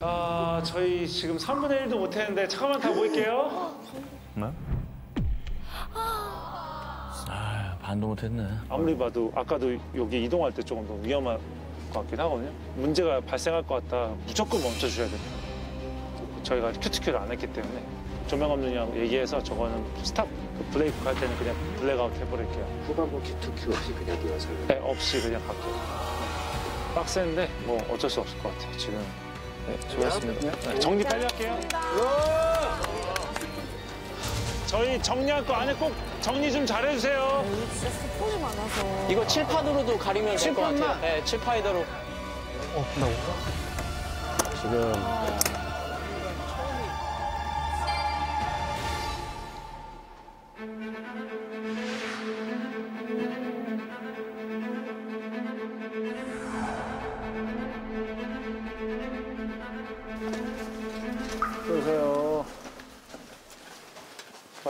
아, 저희 지금 3분의 1도 못했는데 잠깐만 다 모일게요. 네? 아, 반도 못했네. 아무리 봐도 아까도 여기 이동할 때 조금 더 위험할 것 같긴 하거든요. 문제가 발생할 것 같다. 무조건 멈춰주셔야 됩니다. 저희가 cue to cue를 안 했기 때문에 조명 감독님하고 얘기해서 저거는 stop break 할 때는 그냥 블랙아웃 해버릴게요. 후반부 cue to cue 없이 그냥 리허설. 네, 없이 그냥 갈게요. 빡센데 뭐 어쩔 수 없을 것 같아요. 지금 네, 수고하셨습니다. 네, 정리 빨리 할게요. 저희 정리할 거 안에 꼭 정리 좀 잘해주세요. 진짜 스폰이 많아서. 이거 칠파도로도 가리면 될 것 같아요. 네, 칠파이더로. 지금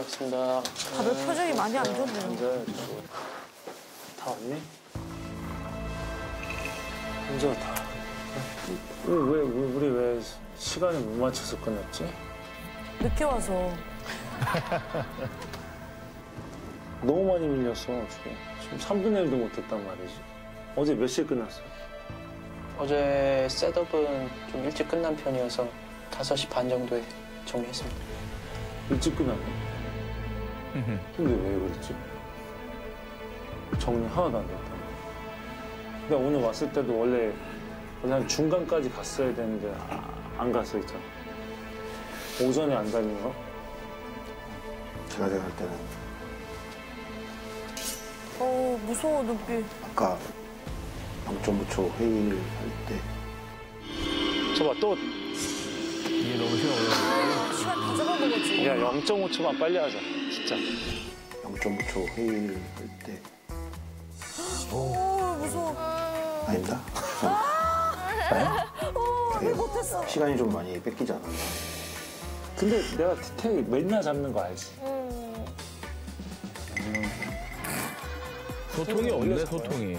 고맙습니다. 다들 표정이 많이 안 좋네요. 다 왔니? 언제 왔다? 왜, 왜, 왜, 우리 왜 시간을 못 맞춰서 끝났지? 늦게 와서. 너무 많이 밀렸어, 지금. 지금 3분의 1도 못했단 말이지. 어제 몇 시에 끝났어? 어제 셋업은 좀 일찍 끝난 편이어서 5시 반 정도에 정리했습니다. 일찍 끝났네. 근데 왜 그랬지? 정리 하나도 안 됐다. 근데 오늘 왔을 때도 원래 그냥 중간까지 갔어야 되는데 아, 안 갔어 있잖아. 오전에 안 다닌 거? 제가 생각할 때는 어 무서워 눈빛. 아까 방점부초 회의를 할 때 저봐 또 이게 너무 시간 오래 시간 다 잡아먹었지. 야 0.5초만 빨리 하자. 진짜. 방점부초 회의를 할때어 무서워. 아닙니다. 어왜 못했어. 시간이 좀 많이 뺏기지 않았나. 근데 내가 디테일 맨날 잡는 거 알지? 소통이 없네, 소통이.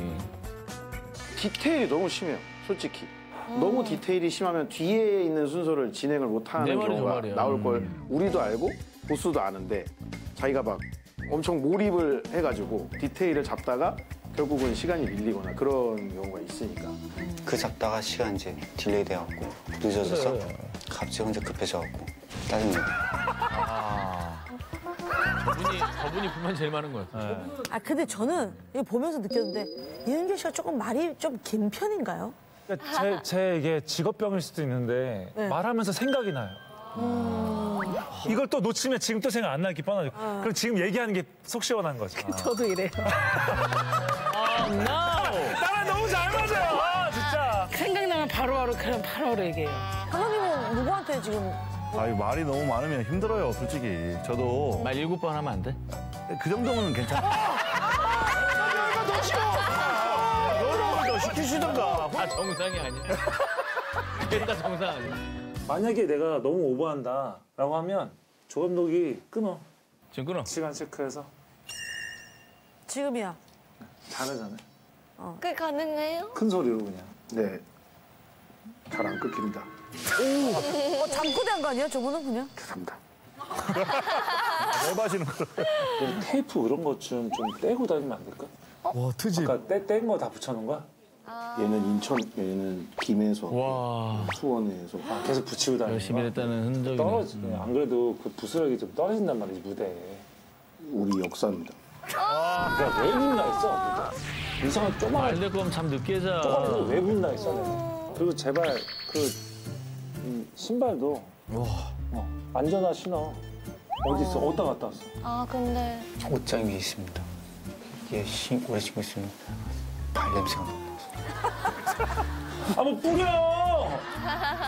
디테일이 너무 심해요. 솔직히. 너무 디테일이 심하면 뒤에 있는 순서를 진행을 내 못하는 경우가 말이야. 나올 걸 음. 우리도 알고 보스도 아는데 자기가 막 엄청 몰입을 해가지고 디테일을 잡다가 결국은 시간이 밀리거나 그런 경우가 있으니까 그 잡다가 시간 이제 delay 돼갖고 늦어져서 그래. 갑자기 혼자 급해져갖고 짜증나. 아. 저분이, 저분이 불만 제일 많은 것 같아. 아 근데 저는 이거 보면서 느꼈는데 이은규 씨가 조금 말이 좀 긴 편인가요? 제, 제 이게 직업병일 수도 있는데 네. 말하면서 생각이 나요. 이걸 또 놓치면 지금 또 생각 안 나기 뻔하죠. 그럼 지금 얘기하는 게 속 시원한 거죠. 저도 이래요. 아, no! 나랑 너무 잘 맞아요. 아, 진짜. 생각나면 바로바로 그냥 바로바로 얘기해요. 감독님은 누구한테 지금 아이 말이 너무 많으면 힘들어요, 솔직히. 저도 말 일곱 번 하면 안 돼? 그 정도면 괜찮아. 너 시키시던가. 아, 정상이 아니야. 그게 다 정상 아니야. 만약에 내가 너무 오버한다 라고 하면 조 감독이 끊어. 지금 끊어. 시간 체크해서 지금이야. 잘하잖아요. 그게 가능해요? 큰 소리로 그냥. 네. 잘 안 끊깁니다. 어 잠꼬대 거 아니야? 저분은 그냥. 죄송합니다. 해바시는 거. 그 테이프 그런 것 좀 좀 떼고 다니면 안 될까? 와 트집. 아까 뗀거 다 붙여놓은 거야? 얘는 인천, 얘는 김에서 와. 수원에서 아, 계속 붙이고 다니는 열심히? 했다는 흔적이네. 떨어지. 안 그래도 그 부스러기 좀 떨어진단 말이지 무대에. 우리 역사입니다. 내가 왜 붙나 했어. 이상한 말 쪼만 될 거면 잠 늦게 자. 쪼만 왜 붙나 했어 내가. 그리고 제발 그 음, 신발도 어, 안전화 신어. 어디 있어? 어 디다 갔다 왔어? 아 근데 옷장에 있습니다. 얘 신, 오래 신고 있으면 발 냄새가 나. 아 뭐 뿌려!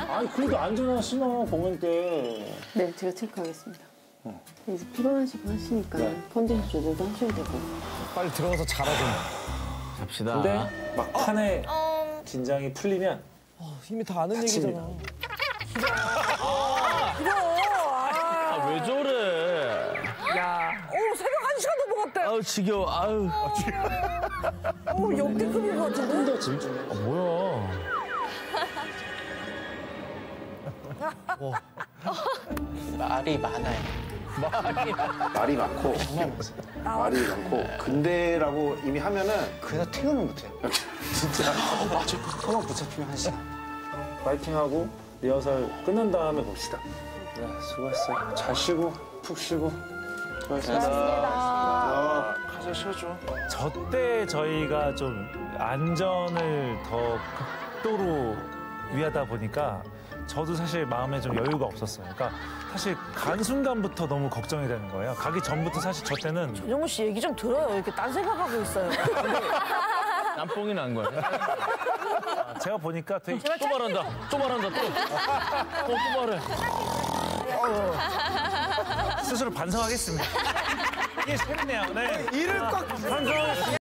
아니 그래도 신어 공연 때. 네, 제가 체크하겠습니다. 이제 피곤하시고 하시니까 컨디션 조절도 하셔야 되고. 빨리 들어가서 자라 좀. 잡시다. 근데 막판에 어, 긴장이 풀리면 이미 다 아는 다칩니다. 아, 아우, 지겨워. 아우. 어 역대급인 것 같은데. 좀더 집중해. 뭐야. 말이 많아요. 말이 많고 말이 많고 근데라고 이미 하면은 그래서 퇴근을 못해요. 진짜 토막 붙잡히면 한 시간. 파이팅하고 리허설 끝난 다음에 봅시다. 네, 수고했어요. 잘 쉬고 푹 쉬고. 아, 가 서 쉬어줘. 저때 저희가 좀 안전을 더 극도로 위하다 보니까 저도 사실 마음에 좀 여유가 없었어요. 그러니까 사실 간 순간부터 너무 걱정이 되는 거예요. 가기 전부터 사실 저 때는 정우 씨 얘기 좀 들어요. 이렇게 딴 생각하고 있어요. 땀뽕이 난 거야. 제가 보니까 되게 또 말한다. 또 말한다. 또. 또, 또 말해. 스스로 반성하겠습니다. 이게 재밌네요. 네. 일을 꽉 반성하겠습니다.